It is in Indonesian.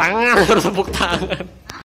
tangan, harus tepuk tangan.